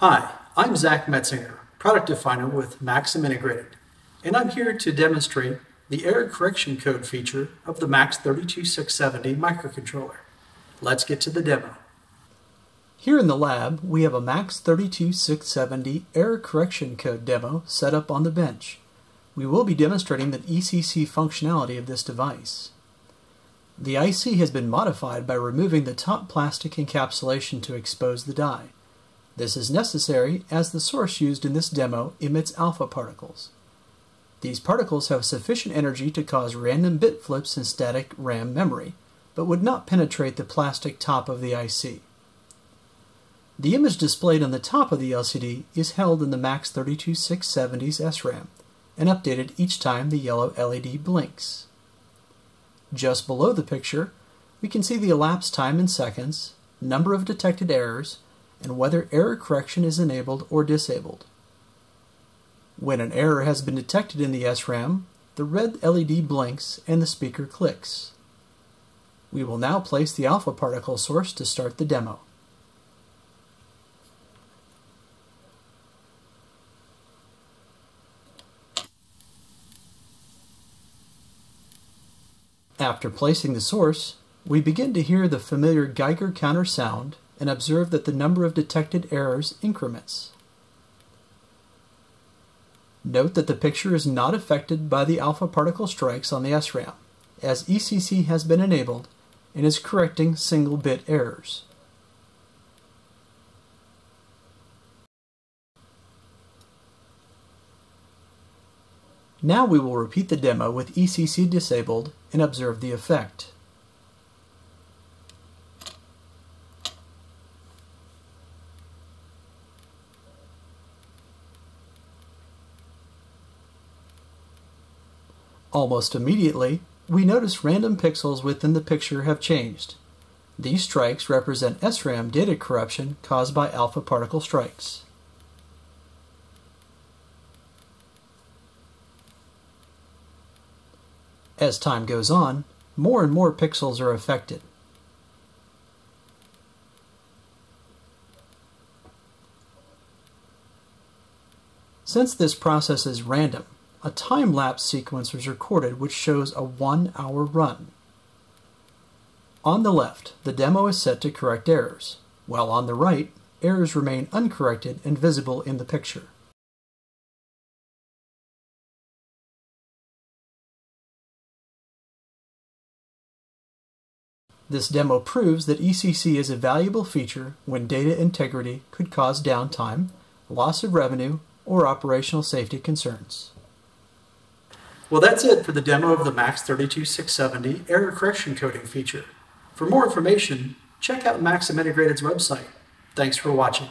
Hi, I'm Zach Metzinger, product definer with Maxim Integrated, and I'm here to demonstrate the error correction code feature of the MAX 32670 microcontroller. Let's get to the demo. Here in the lab, we have a MAX 32670 error correction code demo set up on the bench. We will be demonstrating the ECC functionality of this device. The IC has been modified by removing the top plastic encapsulation to expose the die. This is necessary as the source used in this demo emits alpha particles. These particles have sufficient energy to cause random bit flips in static RAM memory, but would not penetrate the plastic top of the IC. The image displayed on the top of the LCD is held in the MAX 32670's SRAM and updated each time the yellow LED blinks. Just below the picture, we can see the elapsed time in seconds, number of detected errors, and whether error correction is enabled or disabled. When an error has been detected in the SRAM, the red LED blinks and the speaker clicks. We will now place the alpha particle source to start the demo. After placing the source, we begin to hear the familiar Geiger counter sound and observe that the number of detected errors increments. Note that the picture is not affected by the alpha particle strikes on the SRAM, as ECC has been enabled and is correcting single bit errors. Now we will repeat the demo with ECC disabled and observe the effect. Almost immediately, we notice random pixels within the picture have changed. These strikes represent SRAM data corruption caused by alpha particle strikes. As time goes on, more and more pixels are affected. Since this process is random, a time-lapse sequence was recorded which shows a one-hour run. On the left, the demo is set to correct errors, while on the right, errors remain uncorrected and visible in the picture. This demo proves that ECC is a valuable feature when data integrity could cause downtime, loss of revenue, or operational safety concerns. Well, that's it for the demo of the MAX 32670 error correction coding feature. For more information, check out Maxim Integrated's website. Thanks for watching.